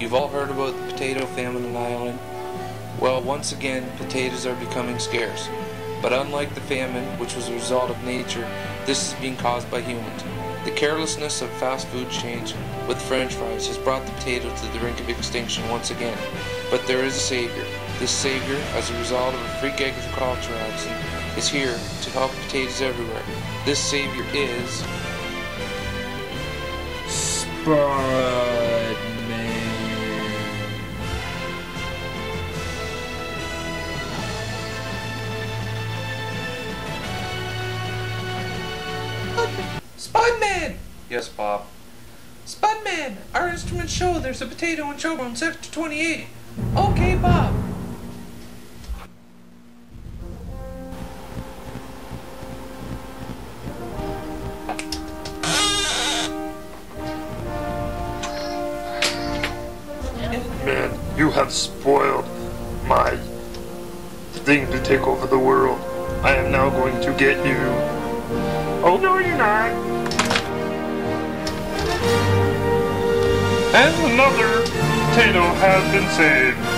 You've all heard about the potato famine in Ireland. Well, once again, potatoes are becoming scarce. But unlike the famine, which was a result of nature, this is being caused by humans. The carelessness of fast food chains with french fries has brought the potato to the brink of extinction once again. But there is a savior. This savior, as a result of a freak agriculture accident, is here to help potatoes everywhere. This savior is... Spudman. Spudman! Yes, Bob. Spudman! Our instruments show there's a potato in showroom sector 28. Okay, Bob. Man, you have spoiled my thing to take over the world. I am now going to get you. Oh no, you're not. And another potato has been saved.